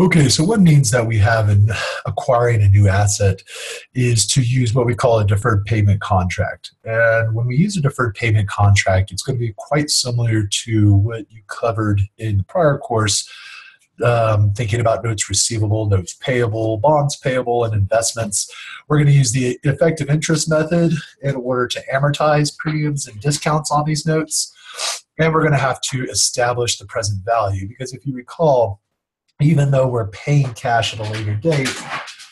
Okay, so what means that we have in acquiring a new asset is to use what we call a deferred payment contract. And when we use a deferred payment contract, it's going to be quite similar to what you covered in the prior course, um, thinking about notes receivable, notes payable, bonds payable, and investments. We're going to use the effective interest method in order to amortize premiums and discounts on these notes. And we're going to have to establish the present value because if you recall, even though we're paying cash at a later date,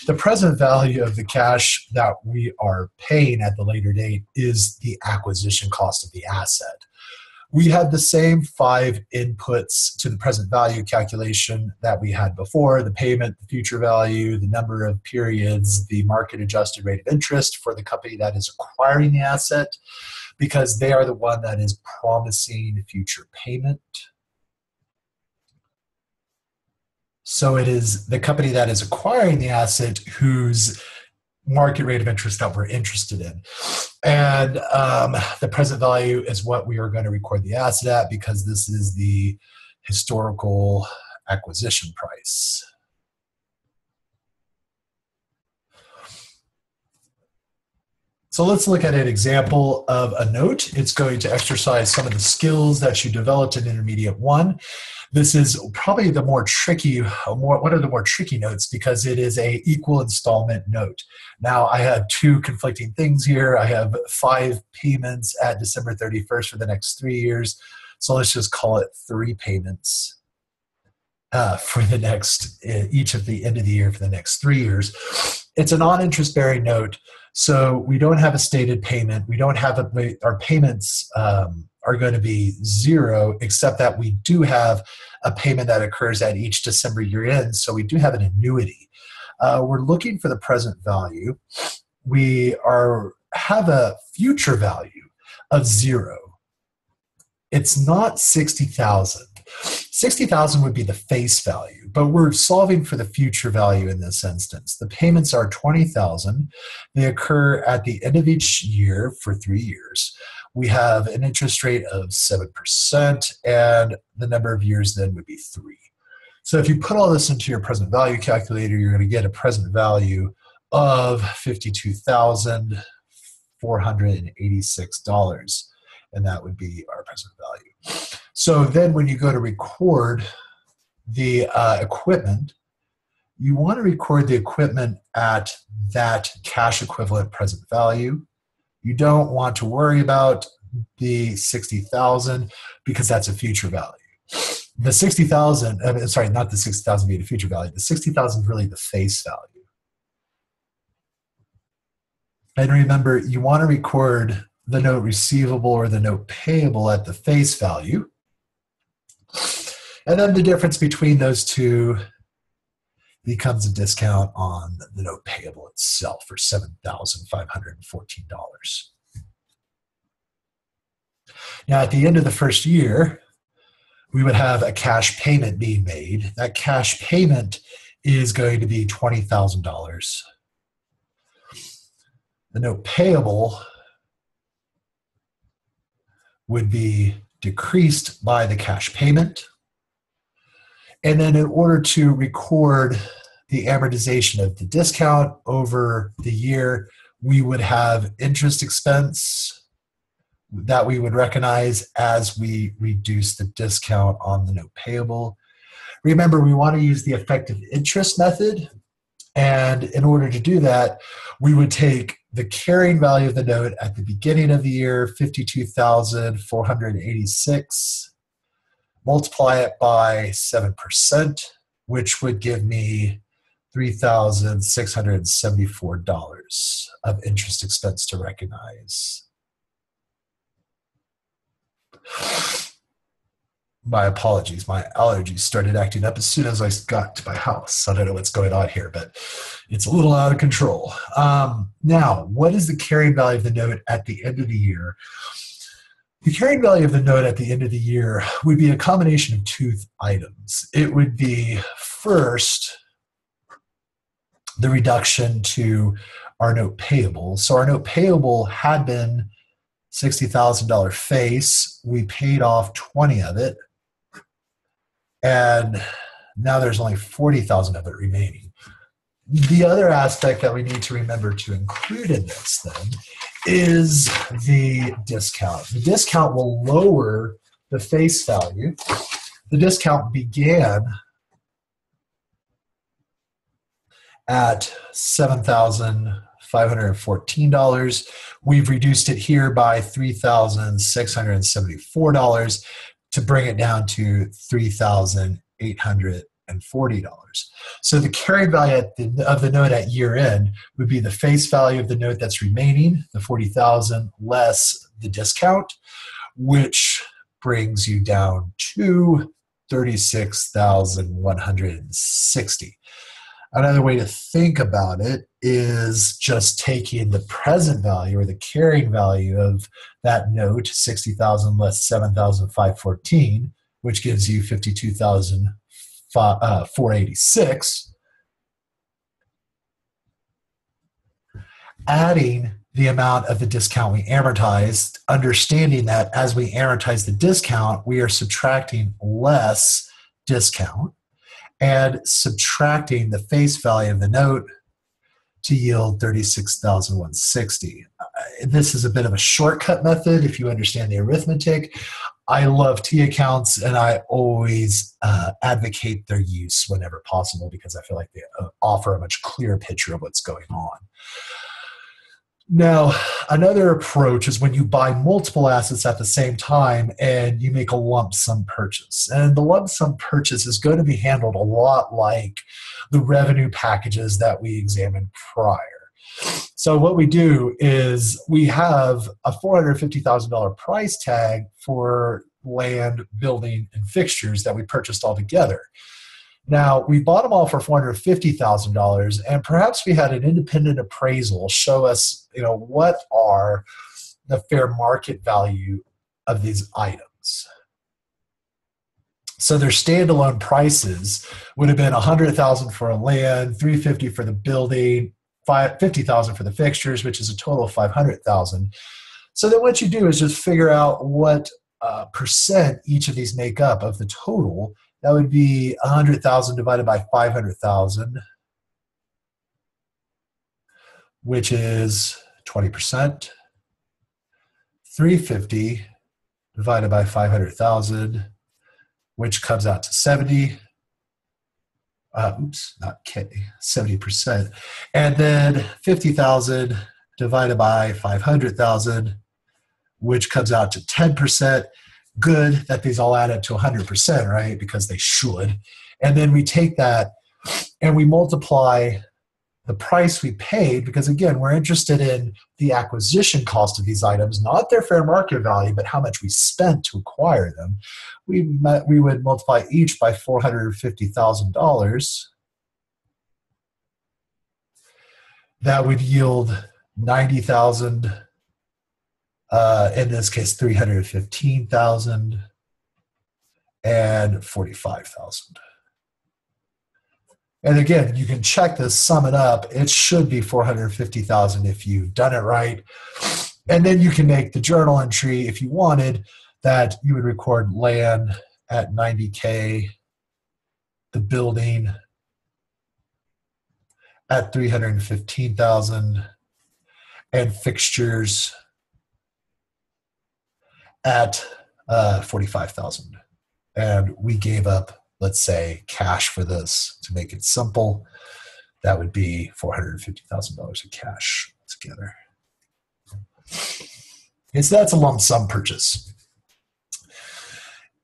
the present value of the cash that we are paying at the later date is the acquisition cost of the asset. We have the same five inputs to the present value calculation that we had before the payment, the future value, the number of periods, the market adjusted rate of interest for the company that is acquiring the asset, because they are the one that is promising future payment So it is the company that is acquiring the asset whose market rate of interest that we're interested in. And um, the present value is what we are going to record the asset at because this is the historical acquisition price. So let's look at an example of a note. It's going to exercise some of the skills that you developed in Intermediate 1. This is probably the more tricky, more, one of the more tricky notes because it is a equal installment note. Now I have two conflicting things here. I have five payments at December 31st for the next three years. So let's just call it three payments uh, for the next, uh, each of the end of the year for the next three years. It's a non-interest bearing note. So we don't have a stated payment. We don't have a, our payments um, are going to be zero, except that we do have a payment that occurs at each December year end. So we do have an annuity. Uh, we're looking for the present value. We are have a future value of zero. It's not 60,000. 60,000 would be the face value, but we're solving for the future value in this instance. The payments are 20,000. They occur at the end of each year for 3 years we have an interest rate of 7%, and the number of years then would be three. So if you put all this into your present value calculator, you're going to get a present value of $52,486, and that would be our present value. So then when you go to record the uh, equipment, you want to record the equipment at that cash equivalent present value you don't want to worry about the 60,000 because that's a future value. The 60,000, I uh, mean, sorry, not the 60,000 being a future value, the 60,000 is really the face value. And remember, you want to record the note receivable or the note payable at the face value. And then the difference between those two becomes a discount on the note payable itself for $7,514. Now, at the end of the first year, we would have a cash payment being made. That cash payment is going to be $20,000. The note payable would be decreased by the cash payment and then in order to record the amortization of the discount over the year, we would have interest expense that we would recognize as we reduce the discount on the note payable. Remember, we want to use the effective interest method. And in order to do that, we would take the carrying value of the note at the beginning of the year, 52,486 multiply it by 7%, which would give me $3,674 of interest expense to recognize. My apologies, my allergies started acting up as soon as I got to my house. I don't know what's going on here, but it's a little out of control. Um, now, what is the carrying value of the note at the end of the year? The carrying value of the note at the end of the year would be a combination of two items. It would be first the reduction to our note payable. So our note payable had been $60,000 face. We paid off 20 of it. And Now there's only 40,000 of it remaining. The other aspect that we need to remember to include in this then is the discount. The discount will lower the face value. The discount began at $7,514. We've reduced it here by $3,674 to bring it down to $3,840. So the carrying value the, of the note at year end would be the face value of the note that's remaining, the 40,000 less the discount, which brings you down to 36,160. Another way to think about it is just taking the present value or the carrying value of that note, 60,000 less 7,514, which gives you 52,486. Adding the amount of the discount we amortized, understanding that as we amortize the discount, we are subtracting less discount and subtracting the face value of the note to yield 36,160. Uh, this is a bit of a shortcut method if you understand the arithmetic. I love T accounts and I always uh, advocate their use whenever possible because I feel like they uh, offer a much clearer picture of what's going on. Now, another approach is when you buy multiple assets at the same time and you make a lump sum purchase. And the lump sum purchase is going to be handled a lot like the revenue packages that we examined prior. So, what we do is we have a $450,000 price tag for land, building, and fixtures that we purchased all together. Now, we bought them all for $450,000, and perhaps we had an independent appraisal show us, you know, what are the fair market value of these items. So their standalone prices would have been 100,000 for a land, 350 for the building, 50,000 for the fixtures, which is a total of 500,000. So then what you do is just figure out what uh, percent each of these make up of the total that would be 100,000 divided by 500,000, which is 20%. 350 divided by 500,000, which comes out to 70. Uh, oops, not K, 70%. And then 50,000 divided by 500,000, which comes out to 10% good that these all add up to 100%, right? Because they should. And then we take that and we multiply the price we paid because again we're interested in the acquisition cost of these items not their fair market value but how much we spent to acquire them we met, we would multiply each by $450,000 that would yield 90,000 uh, in this case 315,000 and 45,000. And again, you can check this, sum it up. It should be 450,000 if you've done it right. And then you can make the journal entry if you wanted that you would record land at 90K, the building at 315,000, and fixtures at uh, 45,000. And we gave up, let's say, cash for this to make it simple. That would be $450,000 of cash together. And so that's a lump sum purchase.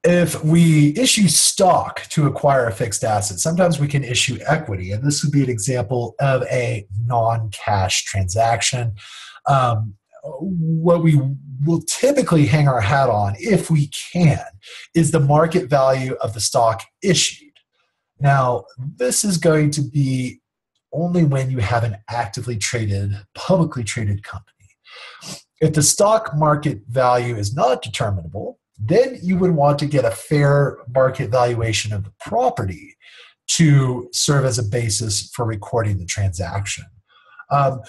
If we issue stock to acquire a fixed asset, sometimes we can issue equity, and this would be an example of a non cash transaction. Um, what we will typically hang our hat on, if we can, is the market value of the stock issued. Now, this is going to be only when you have an actively traded, publicly traded company. If the stock market value is not determinable, then you would want to get a fair market valuation of the property to serve as a basis for recording the transaction. Um,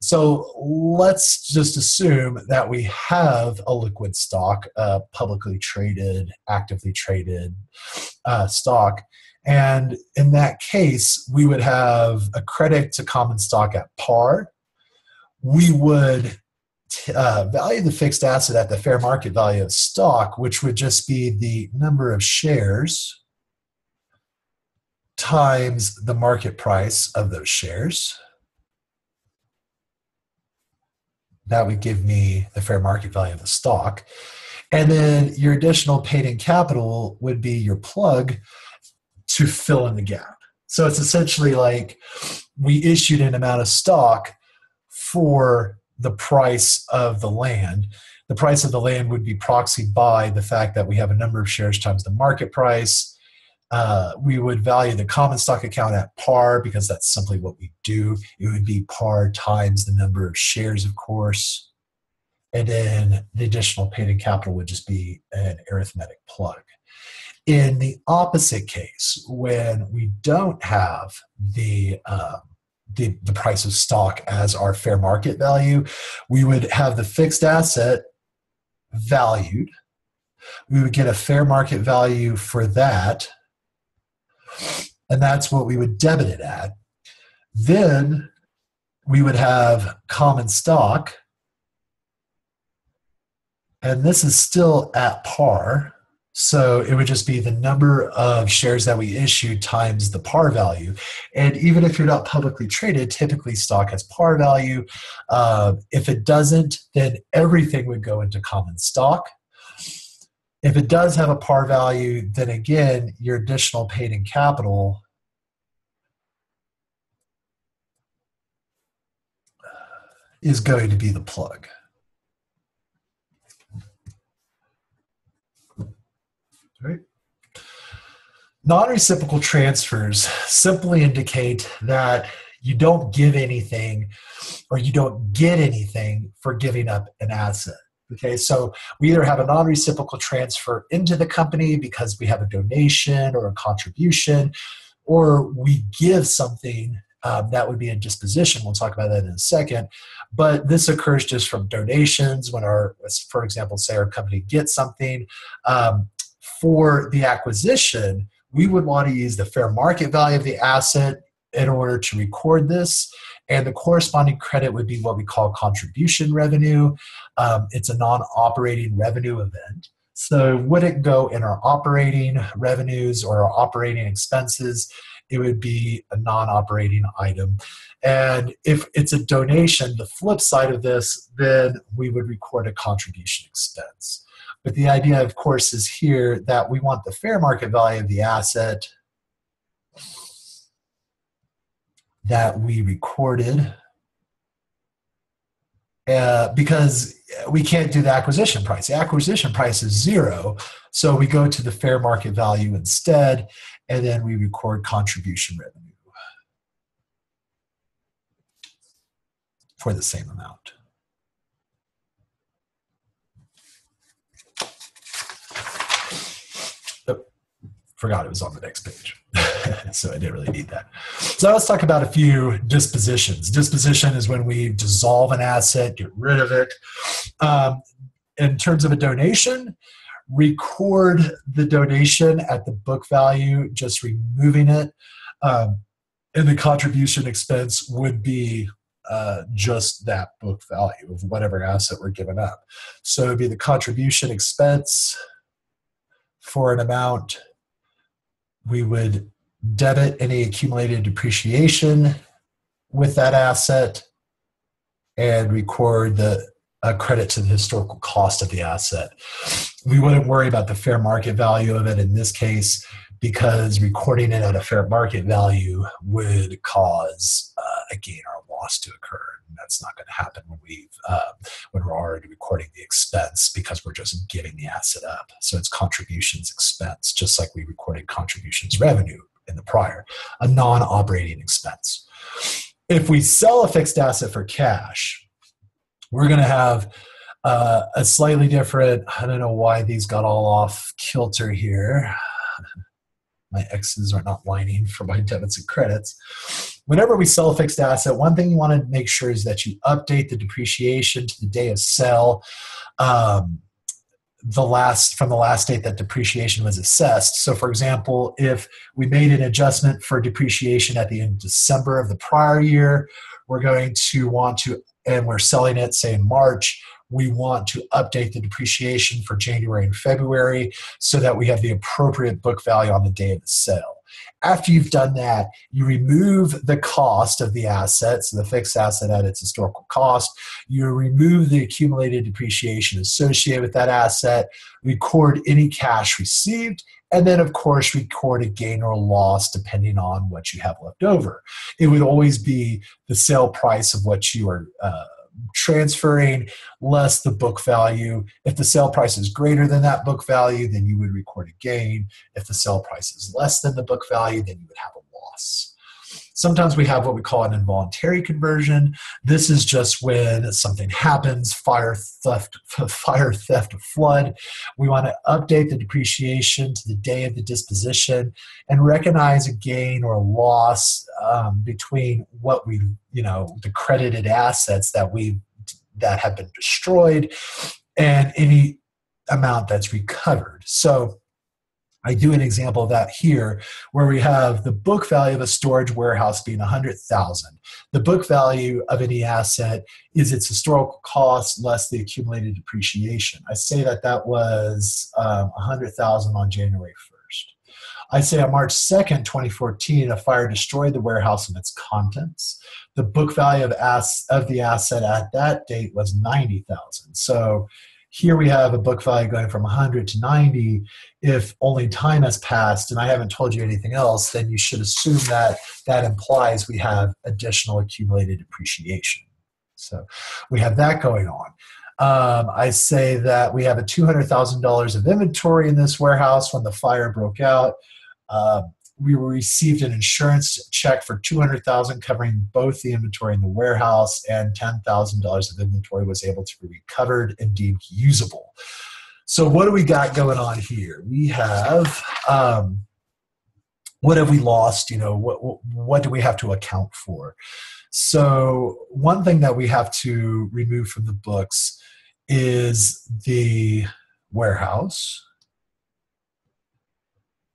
so let's just assume that we have a liquid stock, a publicly traded, actively traded uh, stock, And in that case, we would have a credit to common stock at par. We would uh, value the fixed asset at the fair market value of stock, which would just be the number of shares times the market price of those shares. That would give me the fair market value of the stock. And then your additional paid in capital would be your plug to fill in the gap. So it's essentially like we issued an amount of stock for the price of the land. The price of the land would be proxied by the fact that we have a number of shares times the market price uh, we would value the common stock account at par because that's simply what we do. It would be par times the number of shares, of course. And then the additional paid in capital would just be an arithmetic plug. In the opposite case, when we don't have the um, the, the price of stock as our fair market value, we would have the fixed asset valued. We would get a fair market value for that and that's what we would debit it at. Then we would have common stock, and this is still at par. So it would just be the number of shares that we issued times the par value. And even if you're not publicly traded, typically stock has par value. Uh, if it doesn't, then everything would go into common stock. If it does have a par value, then again, your additional paid in capital is going to be the plug. Right. Non-reciprocal transfers simply indicate that you don't give anything or you don't get anything for giving up an asset. Okay, so we either have a non reciprocal transfer into the company because we have a donation or a contribution, or we give something um, that would be a disposition. We'll talk about that in a second. But this occurs just from donations when our, for example, say our company gets something. Um, for the acquisition, we would want to use the fair market value of the asset in order to record this. And the corresponding credit would be what we call contribution revenue. Um, it's a non operating revenue event. So, would it go in our operating revenues or our operating expenses? It would be a non operating item. And if it's a donation, the flip side of this, then we would record a contribution expense. But the idea, of course, is here that we want the fair market value of the asset that we recorded uh, because we can't do the acquisition price. The acquisition price is zero, so we go to the fair market value instead, and then we record contribution revenue for the same amount. Forgot it was on the next page. so I didn't really need that. So let's talk about a few dispositions. Disposition is when we dissolve an asset, get rid of it. Um, in terms of a donation, record the donation at the book value, just removing it. Um, and the contribution expense would be uh, just that book value of whatever asset we're giving up. So it'd be the contribution expense for an amount. We would debit any accumulated depreciation with that asset and record the a credit to the historical cost of the asset. We wouldn't worry about the fair market value of it in this case because recording it at a fair market value would cause uh, a gain or loss to occur. And that's not going to happen when we uh, when we're already recording the expense because we're just giving the asset up. So it's contributions expense, just like we recorded contributions revenue in the prior, a non operating expense. If we sell a fixed asset for cash, we're going to have uh, a slightly different, I don't know why these got all off kilter here. My X's are not lining for my debits and credits. Whenever we sell a fixed asset, one thing you want to make sure is that you update the depreciation to the day of sale. Um, the last from the last date that depreciation was assessed. So, for example, if we made an adjustment for depreciation at the end of December of the prior year, we're going to want to, and we're selling it, say in March, we want to update the depreciation for January and February so that we have the appropriate book value on the day of the sale. After you've done that, you remove the cost of the asset, so the fixed asset at its historical cost. You remove the accumulated depreciation associated with that asset, record any cash received, and then, of course, record a gain or loss depending on what you have left over. It would always be the sale price of what you are. Uh, transferring less the book value. If the sale price is greater than that book value, then you would record a gain. If the sale price is less than the book value, then you would have a loss. Sometimes we have what we call an involuntary conversion. This is just when something happens, fire theft, fire theft, flood. We want to update the depreciation to the day of the disposition and recognize a gain or a loss um, between what we, you know, the credited assets that we that have been destroyed and any amount that's recovered. So I do an example of that here where we have the book value of a storage warehouse being 100,000. The book value of any asset is its historical cost less the accumulated depreciation. I say that that was um, 100,000 on January 1st. I say on March 2nd, 2014, a fire destroyed the warehouse and its contents. The book value of, ass- of the asset at that date was 90,000. So here we have a book value going from 100 to 90. If only time has passed and I haven't told you anything else, then you should assume that that implies we have additional accumulated depreciation. So we have that going on. Um, I say that we have a $200,000 of inventory in this warehouse when the fire broke out. Uh, we received an insurance check for 200000 covering both the inventory in the warehouse and $10000 of inventory was able to be recovered and deemed usable. So what do we got going on here? We have um, what have we lost? You know what, what do we have to account for? So one thing that we have to remove from the books is the warehouse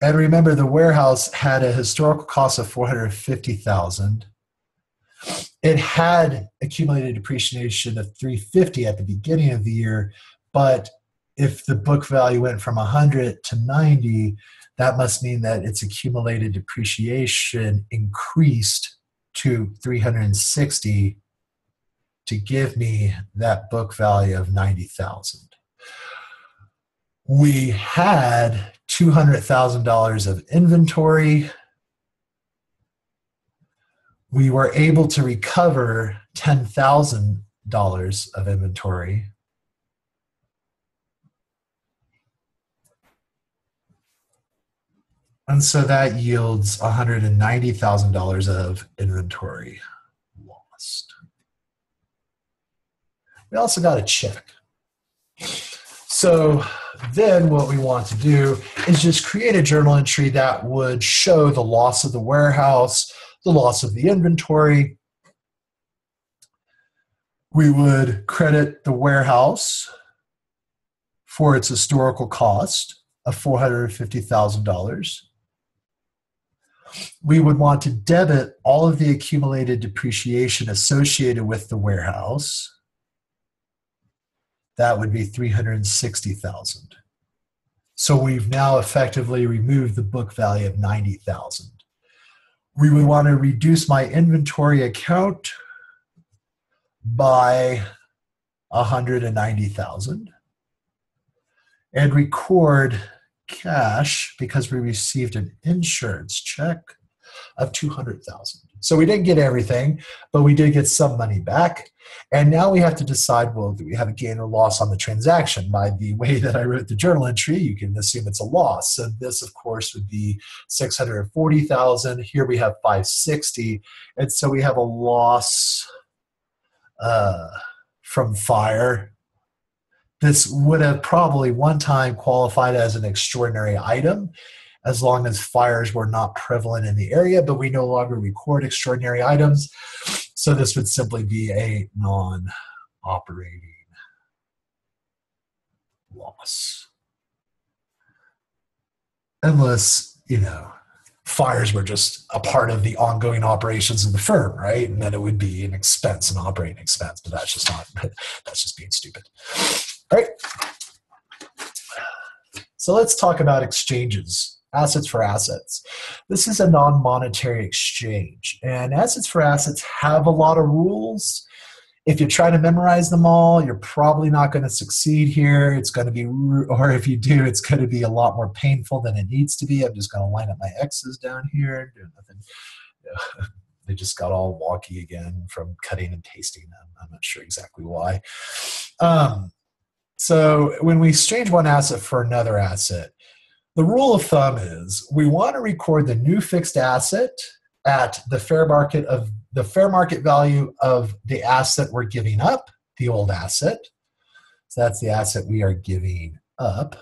and remember, the warehouse had a historical cost of 450000 It had accumulated depreciation of 350 at the beginning of the year, but if the book value went from 100 to 90, that must mean that its accumulated depreciation increased to 360 to give me that book value of 90,000. We had $200,000 of inventory. We were able to recover $10,000 of inventory. And so that yields $190,000 of inventory lost. We also got a check. So then what we want to do is just create a journal entry that would show the loss of the warehouse, the loss of the inventory. We would credit the warehouse for its historical cost of $450,000. We would want to debit all of the accumulated depreciation associated with the warehouse that would be 360,000. So we've now effectively removed the book value of 90,000. We would want to reduce my inventory account by 190,000 and record cash because we received an insurance check of 200,000. So we didn't get everything, but we did get some money back. And now we have to decide well, do we have a gain or loss on the transaction? By the way that I wrote the journal entry, you can assume it's a loss. So this, of course, would be 640,000. Here we have 560. And so we have a loss uh, from fire. This would have probably one time qualified as an extraordinary item as long as fires were not prevalent in the area, but we no longer record extraordinary items. So this would simply be a non operating loss. Unless, you know, fires were just a part of the ongoing operations of the firm, right? And then it would be an expense, an operating expense, but that's just not, that's just being stupid. All right. So let's talk about exchanges, assets for assets. This is a non monetary exchange, and assets for assets have a lot of rules if you try to memorize them all, you're probably not going to succeed here. It's going to be, or if you do, it's going to be a lot more painful than it needs to be. I'm just going to line up my X's down here, doing nothing. they just got all wonky again from cutting and pasting them. I'm not sure exactly why. Um, so when we exchange one asset for another asset, the rule of thumb is we want to record the new fixed asset at the fair market of the fair market value of the asset we're giving up, the old asset. So that's the asset we are giving up.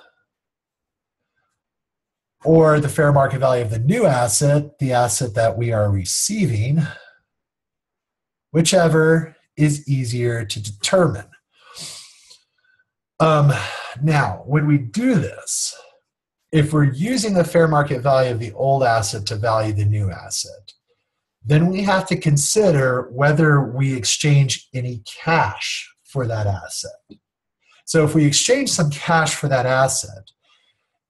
Or the fair market value of the new asset, the asset that we are receiving, whichever is easier to determine. Um, now, when we do this, if we're using the fair market value of the old asset to value the new asset, then we have to consider whether we exchange any cash for that asset. So if we exchange some cash for that asset,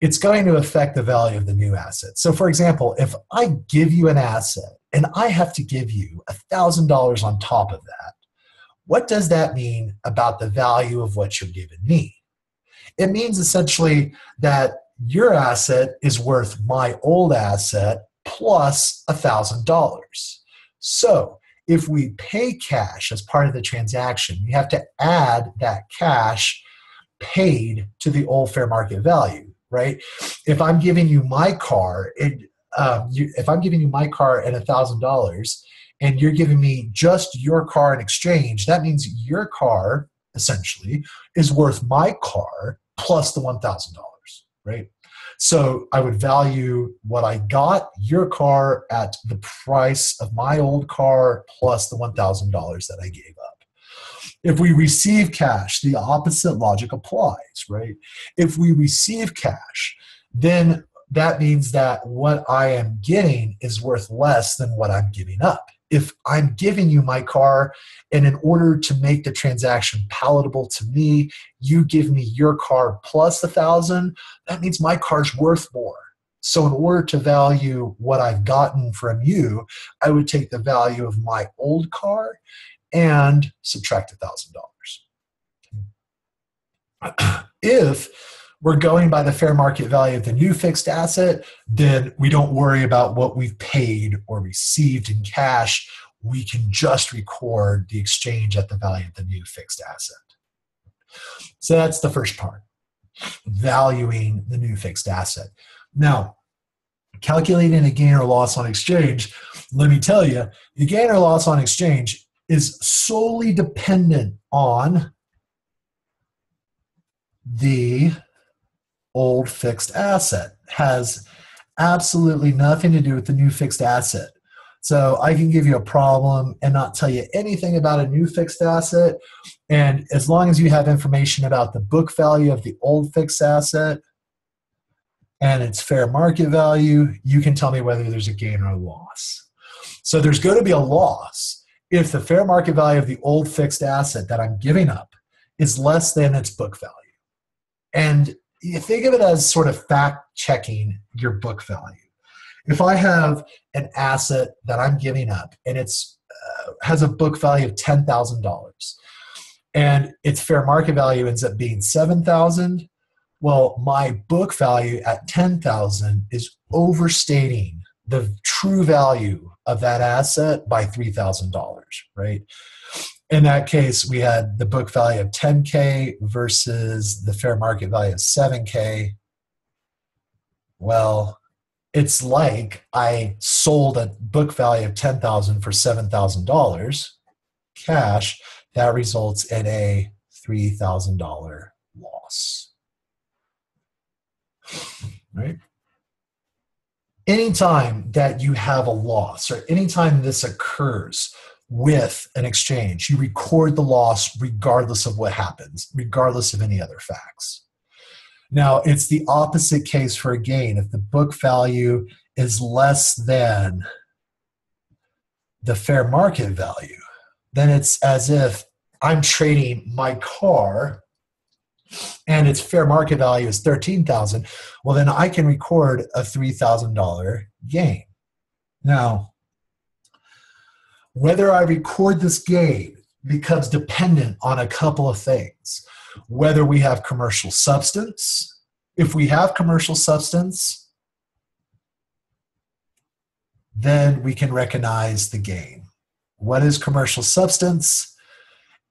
it's going to affect the value of the new asset. So, for example, if I give you an asset and I have to give you $1,000 on top of that, what does that mean about the value of what you're giving me? It means essentially that your asset is worth my old asset plus $1,000. So if we pay cash as part of the transaction, we have to add that cash paid to the old fair market value, right? If I'm giving you my car, it, um, you, if I'm giving you my car at $1,000 and you're giving me just your car in exchange, that means your car essentially is worth my car plus the $1,000, right? So I would value what I got your car at the price of my old car plus the $1,000 that I gave up. If we receive cash, the opposite logic applies, right? If we receive cash, then that means that what I am getting is worth less than what I'm giving up if I'm giving you my car and in order to make the transaction palatable to me, you give me your car plus a thousand, that means my car's worth more. So in order to value what I've gotten from you, I would take the value of my old car and subtract a thousand dollars. If we're going by the fair market value of the new fixed asset, then we don't worry about what we've paid or received in cash. We can just record the exchange at the value of the new fixed asset. So that's the first part, valuing the new fixed asset. Now, calculating a gain or loss on exchange, let me tell you, the gain or loss on exchange is solely dependent on the old fixed asset has absolutely nothing to do with the new fixed asset. So I can give you a problem and not tell you anything about a new fixed asset. And as long as you have information about the book value of the old fixed asset and its fair market value, you can tell me whether there's a gain or a loss. So there's going to be a loss if the fair market value of the old fixed asset that I'm giving up is less than its book value. And you think of it as sort of fact checking your book value. If I have an asset that I'm giving up and it's uh, has a book value of ten thousand dollars, and its fair market value ends up being seven thousand, well, my book value at ten thousand is overstating the true value of that asset by three thousand dollars, right? In that case, we had the book value of 10K versus the fair market value of 7K. Well, it's like I sold a book value of 10,000 for $7,000 cash. That results in a $3,000 loss. Right? Anytime that you have a loss or anytime this occurs, with an exchange. You record the loss regardless of what happens, regardless of any other facts. Now, it's the opposite case for a gain. If the book value is less than the fair market value, then it's as if I'm trading my car and its fair market value is 13,000, well then I can record a $3,000 gain. Now, whether I record this gain becomes dependent on a couple of things. Whether we have commercial substance, if we have commercial substance, then we can recognize the gain. What is commercial substance?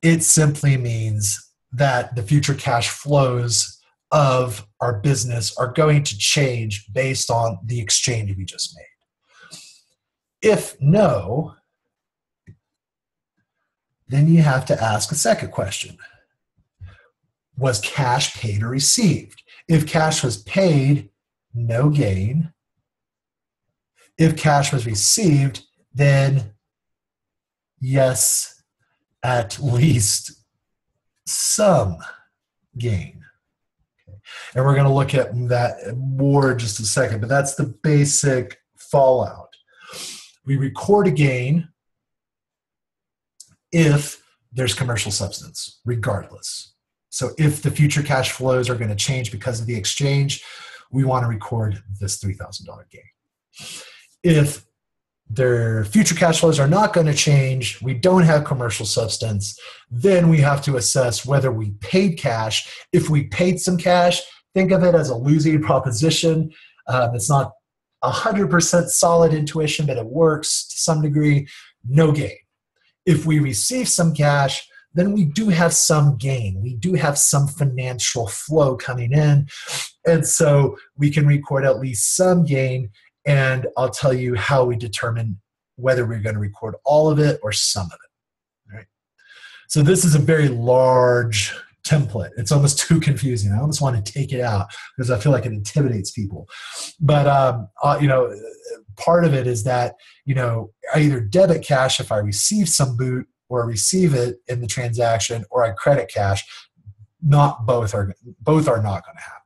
It simply means that the future cash flows of our business are going to change based on the exchange we just made. If no, then you have to ask a second question Was cash paid or received? If cash was paid, no gain. If cash was received, then yes, at least some gain. And we're going to look at that more in just a second, but that's the basic fallout. We record a gain if there's commercial substance, regardless. So if the future cash flows are going to change because of the exchange, we want to record this $3,000 gain. If their future cash flows are not going to change, we don't have commercial substance, then we have to assess whether we paid cash. If we paid some cash, think of it as a losing proposition. Um, it's not 100% solid intuition, but it works to some degree. No gain. If we receive some cash, then we do have some gain. We do have some financial flow coming in. And so we can record at least some gain and I'll tell you how we determine whether we're going to record all of it or some of it. So this is a very large template. It's almost too confusing. I almost want to take it out because I feel like it intimidates people. But um, uh, you know, part of it is that you know I either debit cash if I receive some boot or receive it in the transaction, or I credit cash. Not both are both are not going to happen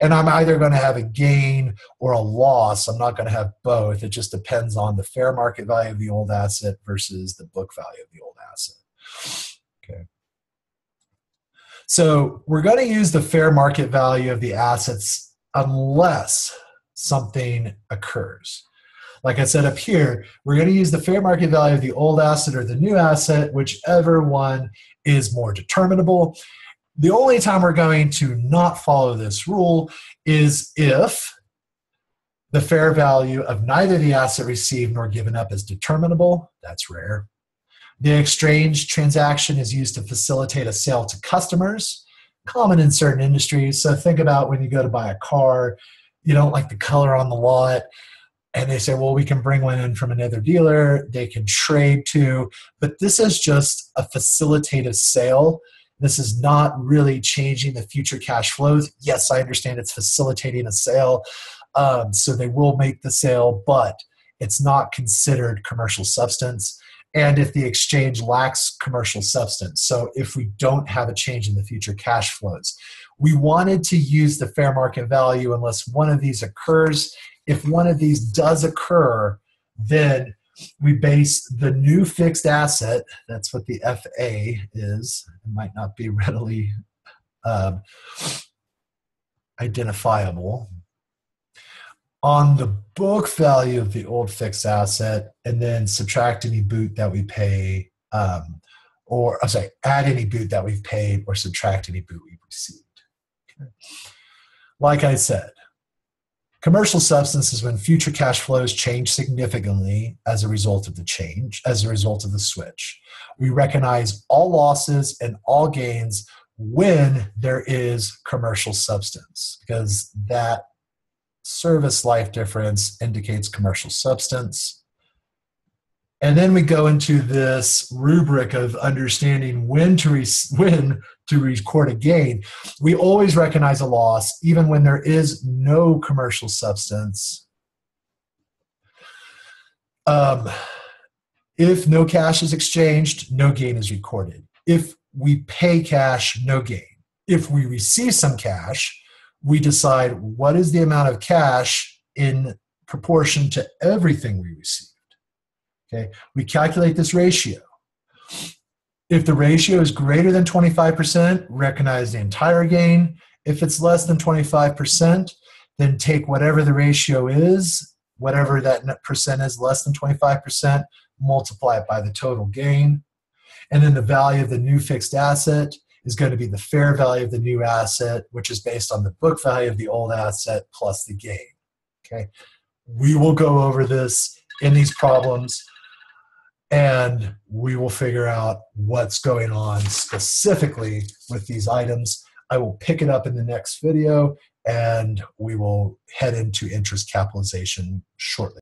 and I'm either going to have a gain or a loss. I'm not going to have both. It just depends on the fair market value of the old asset versus the book value of the old asset. Okay. So we're going to use the fair market value of the assets unless something occurs. Like I said up here, we're going to use the fair market value of the old asset or the new asset, whichever one is more determinable. The only time we're going to not follow this rule is if the fair value of neither the asset received nor given up is determinable. That's rare. The exchange transaction is used to facilitate a sale to customers, common in certain industries. So think about when you go to buy a car, you don't like the color on the lot, and they say, well, we can bring one in from another dealer, they can trade to, but this is just a facilitative sale this is not really changing the future cash flows. Yes, I understand it's facilitating a sale, um, so they will make the sale, but it's not considered commercial substance. And if the exchange lacks commercial substance, so if we don't have a change in the future cash flows, we wanted to use the fair market value unless one of these occurs. If one of these does occur, then we base the new fixed asset, that's what the FA is, it might not be readily um, identifiable, on the book value of the old fixed asset and then subtract any boot that we pay, um, or I'm sorry, add any boot that we've paid or subtract any boot we've received. Okay. Like I said, Commercial substance is when future cash flows change significantly as a result of the change, as a result of the switch. We recognize all losses and all gains when there is commercial substance because that service life difference indicates commercial substance and then we go into this rubric of understanding when to re- when to record a gain we always recognize a loss even when there is no commercial substance um, if no cash is exchanged no gain is recorded if we pay cash no gain if we receive some cash we decide what is the amount of cash in proportion to everything we received. Okay, we calculate this ratio. If the ratio is greater than 25%, recognize the entire gain. If it's less than 25%, then take whatever the ratio is, whatever that percent is, less than 25%, multiply it by the total gain. And then the value of the new fixed asset is going to be the fair value of the new asset, which is based on the book value of the old asset plus the gain. Okay, we will go over this in these problems and we will figure out what's going on specifically with these items. I will pick it up in the next video and we will head into interest capitalization shortly.